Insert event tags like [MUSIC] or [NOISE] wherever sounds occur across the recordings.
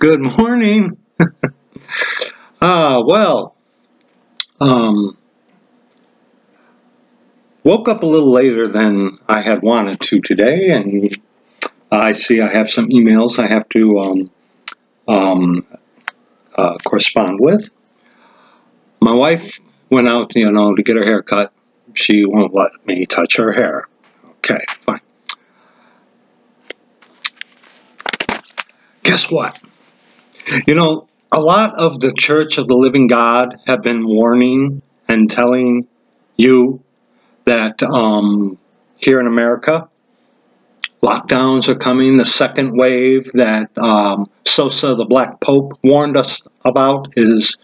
Good morning. [LAUGHS] ah, well, um, woke up a little later than I had wanted to today, and I see I have some emails I have to um, um, uh, correspond with. My wife went out, you know, to get her hair cut. She won't let me touch her hair. Okay, fine. Guess what? You know, a lot of the Church of the Living God have been warning and telling you that um, here in America, lockdowns are coming. The second wave that um, Sosa, the Black Pope, warned us about is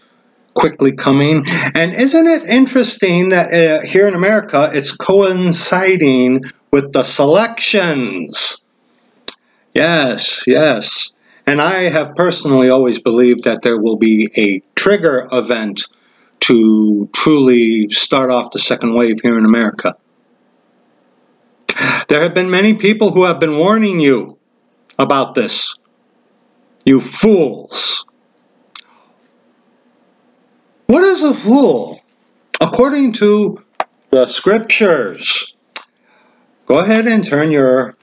quickly coming. And isn't it interesting that uh, here in America, it's coinciding with the selections? Yes, yes. And I have personally always believed that there will be a trigger event to truly start off the second wave here in America. There have been many people who have been warning you about this. You fools. What is a fool? According to the scriptures. Go ahead and turn your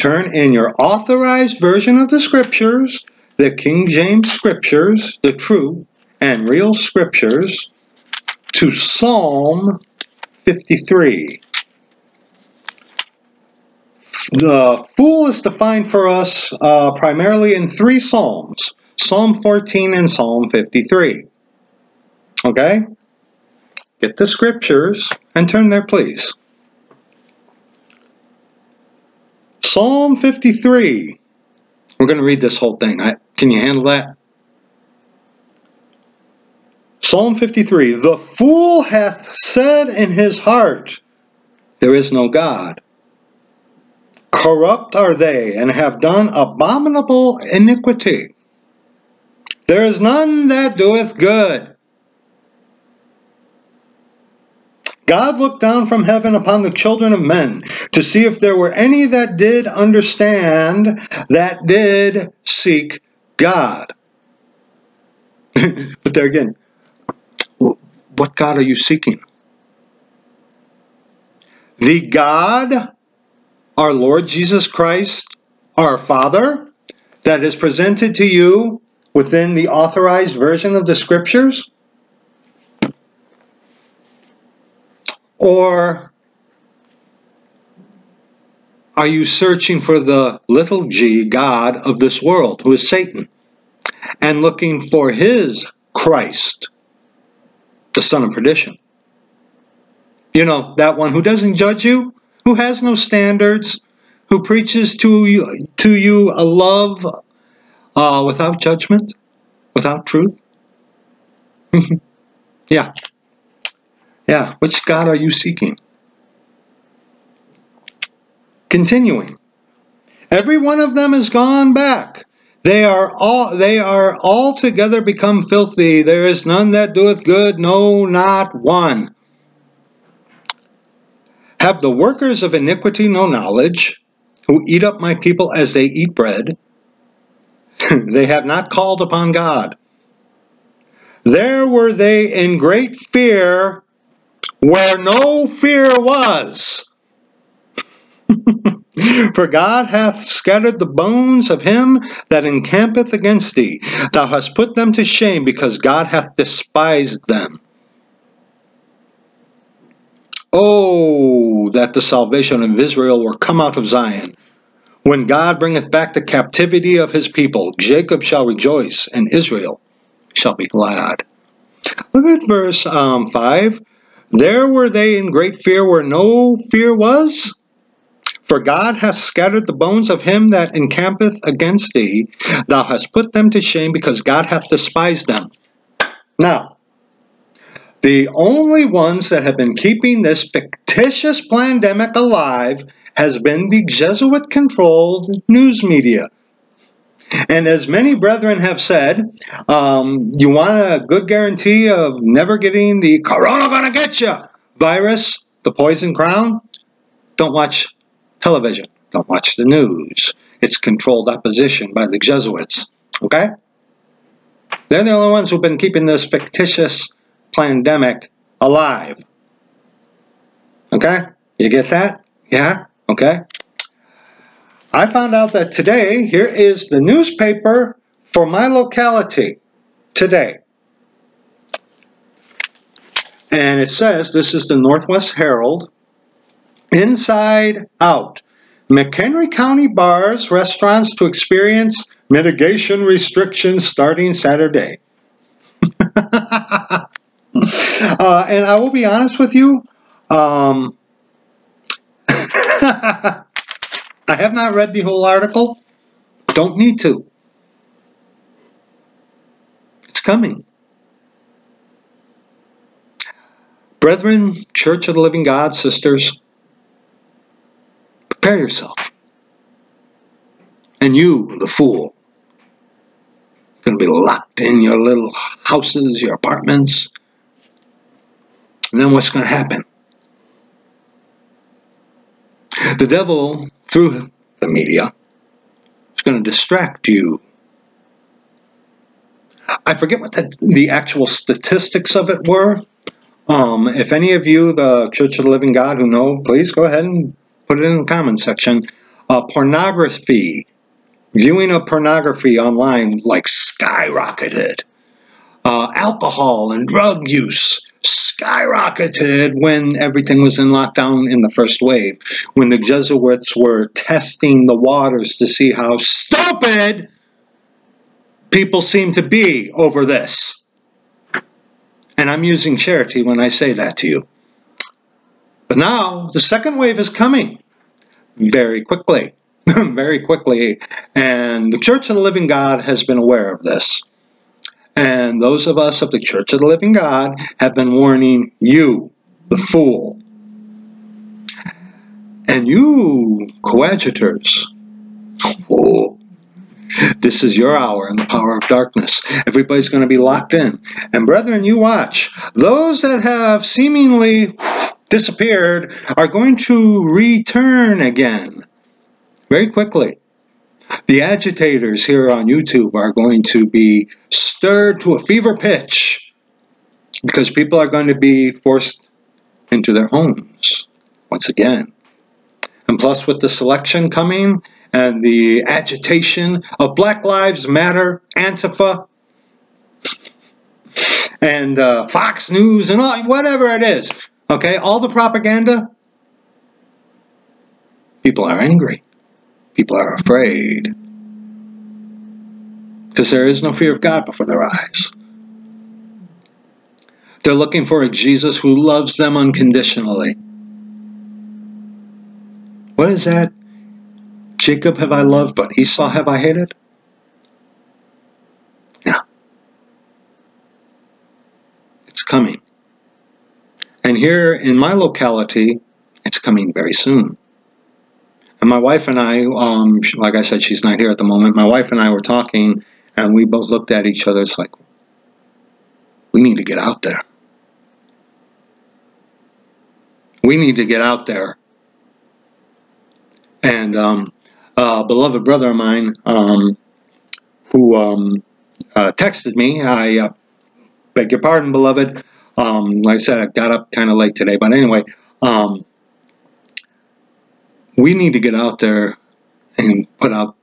turn in your authorized version of the scriptures, the King James scriptures, the true and real scriptures, to Psalm 53. The fool is defined for us uh, primarily in three Psalms Psalm 14 and Psalm 53. Okay? Get the scriptures and turn there, please. Psalm 53. We're going to read this whole thing. I, can you handle that? Psalm 53 The fool hath said in his heart, There is no God. Corrupt are they, and have done abominable iniquity. There is none that doeth good. God looked down from heaven upon the children of men to see if there were any that did understand, that did seek God. [LAUGHS] but there again, what God are you seeking? The God, our Lord Jesus Christ, our Father, that is presented to you within the authorized version of the Scriptures? Or are you searching for the little g God of this world, who is Satan, and looking for his Christ, the son of perdition? You know, that one who doesn't judge you, who has no standards, who preaches to you, to you a love uh, without judgment, without truth? [LAUGHS] yeah. Yeah, which God are you seeking? Continuing. Every one of them has gone back. They are all they are altogether become filthy. There is none that doeth good, no, not one. Have the workers of iniquity no knowledge, who eat up my people as they eat bread? [LAUGHS] they have not called upon God. There were they in great fear where no fear was. [LAUGHS] For God hath scattered the bones of him that encampeth against thee. Thou hast put them to shame, because God hath despised them. Oh, that the salvation of Israel were come out of Zion. When God bringeth back the captivity of his people, Jacob shall rejoice, and Israel shall be glad. Look at verse um, 5. There were they in great fear where no fear was. For God hath scattered the bones of him that encampeth against thee. Thou hast put them to shame because God hath despised them. Now, the only ones that have been keeping this fictitious pandemic alive has been the Jesuit controlled news media. And as many brethren have said, um, you want a good guarantee of never getting the corona gonna get you virus, the poison crown? Don't watch television. Don't watch the news. It's controlled opposition by the Jesuits. Okay? They're the only ones who've been keeping this fictitious pandemic alive. Okay? You get that? Yeah? Okay? I found out that today, here is the newspaper for my locality today. And it says, this is the Northwest Herald, inside out. McHenry County bars, restaurants to experience mitigation restrictions starting Saturday. [LAUGHS] uh, and I will be honest with you, um, [LAUGHS] I have not read the whole article. Don't need to. It's coming. Brethren, Church of the Living God, sisters, prepare yourself. And you, the fool, going to be locked in your little houses, your apartments. And then what's going to happen? The devil, through the media, It's going to distract you. I forget what the, the actual statistics of it were. Um, if any of you, the Church of the Living God, who know, please go ahead and put it in the comment section. Uh, pornography, viewing of pornography online, like skyrocketed. Uh, alcohol and drug use skyrocketed when everything was in lockdown in the first wave, when the Jesuits were testing the waters to see how stupid people seem to be over this. And I'm using charity when I say that to you. But now the second wave is coming very quickly, [LAUGHS] very quickly. And the Church of the Living God has been aware of this. And those of us of the Church of the Living God have been warning you, the fool. And you, coadjutors, oh, this is your hour in the power of darkness. Everybody's going to be locked in. And brethren, you watch. Those that have seemingly disappeared are going to return again very quickly. The agitators here on YouTube are going to be stirred to a fever pitch because people are going to be forced into their homes once again. And plus, with the selection coming and the agitation of Black Lives Matter, Antifa, and uh, Fox News, and all, whatever it is, okay, all the propaganda, people are angry. People are afraid. Because there is no fear of God before their eyes. They're looking for a Jesus who loves them unconditionally. What is that? Jacob have I loved, but Esau have I hated? Yeah. It's coming. And here in my locality, it's coming very soon. And my wife and I, um, like I said, she's not here at the moment. My wife and I were talking, and we both looked at each other. It's like, we need to get out there. We need to get out there. And um, a beloved brother of mine um, who um, uh, texted me, I uh, beg your pardon, beloved. Um, like I said, I got up kind of late today, but anyway, um, we need to get out there and put out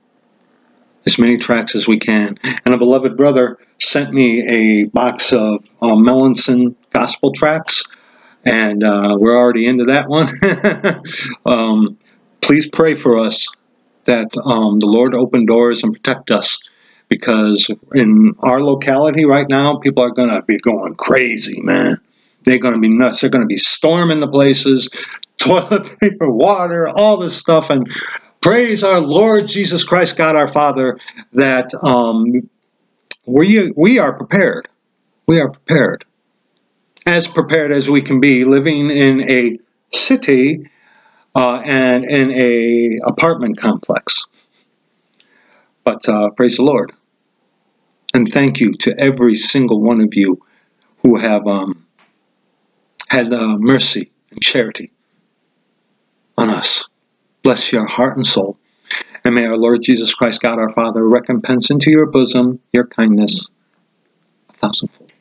as many tracks as we can. And a beloved brother sent me a box of uh, Melanson gospel tracks, and uh, we're already into that one. [LAUGHS] um, please pray for us that um, the Lord open doors and protect us. Because in our locality right now, people are going to be going crazy, man. They're going to be nuts. They're going to be storming the places, toilet [LAUGHS] paper, water, all this stuff. And praise our Lord Jesus Christ, God our Father, that um, we, we are prepared. We are prepared. As prepared as we can be, living in a city uh, and in a apartment complex. But uh, praise the Lord. And thank you to every single one of you who have um, had uh, mercy and charity on us. Bless your heart and soul. And may our Lord Jesus Christ, God our Father, recompense into your bosom your kindness a thousandfold.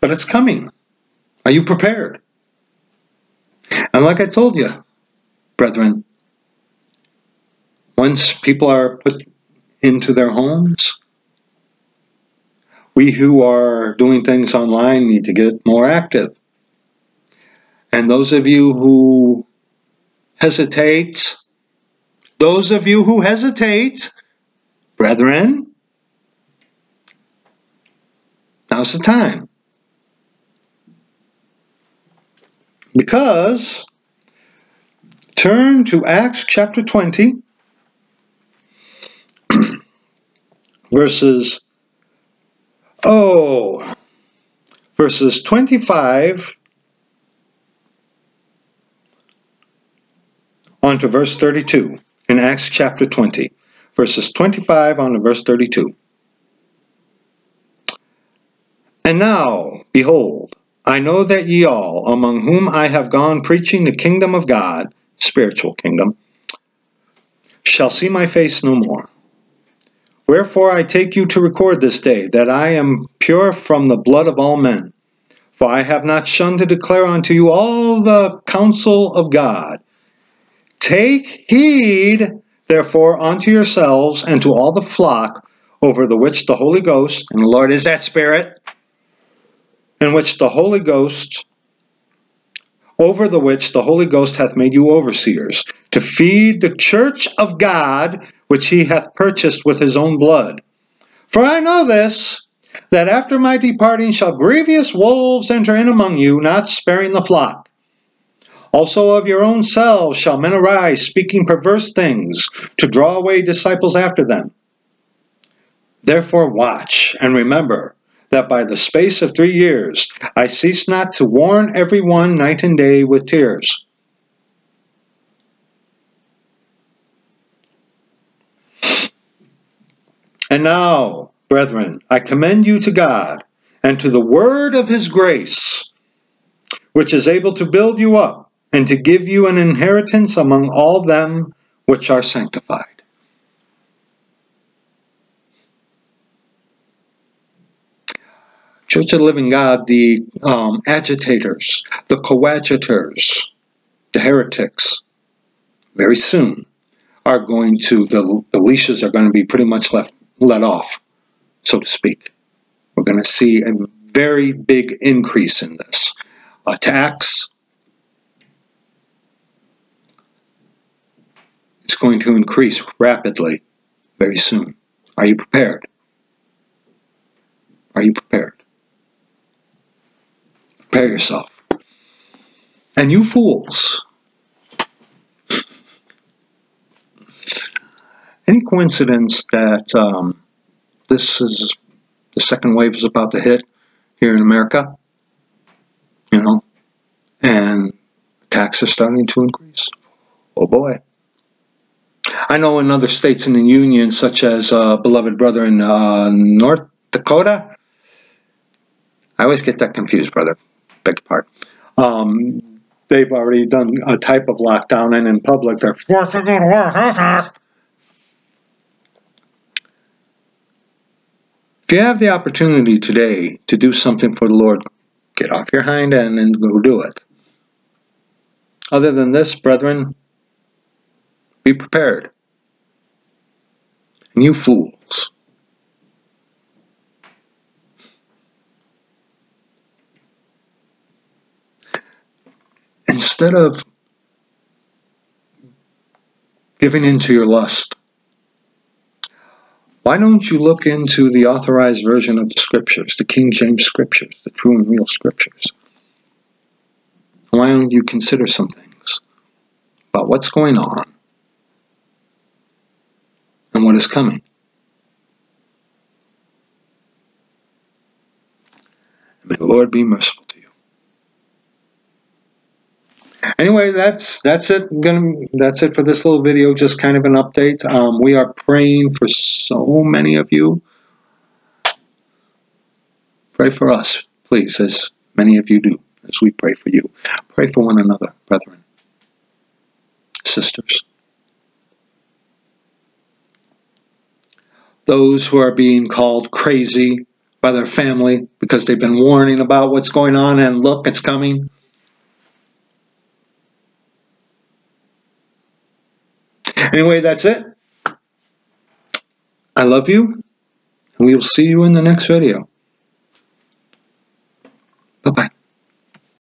But it's coming. Are you prepared? And like I told you, brethren, once people are put into their homes, we who are doing things online need to get more active. And those of you who hesitate, those of you who hesitate, brethren, now's the time. Because turn to Acts chapter 20, [CLEARS THROAT] verses, oh, verses 25 on to verse 32 in Acts chapter 20, verses 25 on to verse 32. And now, behold, I know that ye all, among whom I have gone preaching the kingdom of God, spiritual kingdom, shall see my face no more. Wherefore I take you to record this day that I am pure from the blood of all men. For I have not shunned to declare unto you all the counsel of God. Take heed, therefore, unto yourselves and to all the flock over the which the Holy Ghost, and the Lord is that Spirit, in which the Holy Ghost, over the which the Holy Ghost hath made you overseers, to feed the church of God, which he hath purchased with his own blood. For I know this, that after my departing shall grievous wolves enter in among you, not sparing the flock. Also of your own selves shall men arise, speaking perverse things, to draw away disciples after them. Therefore watch, and remember that by the space of three years I cease not to warn every one night and day with tears. And now, brethren, I commend you to God and to the word of his grace, which is able to build you up and to give you an inheritance among all them which are sanctified. Church of the Living God, the um, agitators, the coadjutors, the heretics, very soon are going to, the, the leashes are going to be pretty much left let off, so to speak. We're going to see a very big increase in this. Attacks, It's going to increase rapidly very soon. Are you prepared? Are you prepared? Prepare yourself. And you fools, any coincidence that um, this is the second wave is about to hit here in America? You know, and are starting to increase. Oh boy. I know in other states in the Union, such as uh, beloved brother in uh, North Dakota, I always get that confused, brother. Beg your pardon. Um, they've already done a type of lockdown, and in public, they're forcing you to wear face If you have the opportunity today to do something for the Lord, get off your hind end and go do it. Other than this, brethren, be prepared. You fools. Instead of giving into your lust, why don't you look into the authorized version of the scriptures, the King James scriptures, the true and real scriptures? Why don't you consider some things about what's going on what is coming. may the Lord be merciful to you. Anyway, that's that's it. gonna that's it for this little video. Just kind of an update. Um, we are praying for so many of you. Pray for us, please, as many of you do, as we pray for you. Pray for one another, brethren, sisters. Those who are being called crazy by their family because they've been warning about what's going on and look, it's coming. Anyway, that's it. I love you, and we will see you in the next video.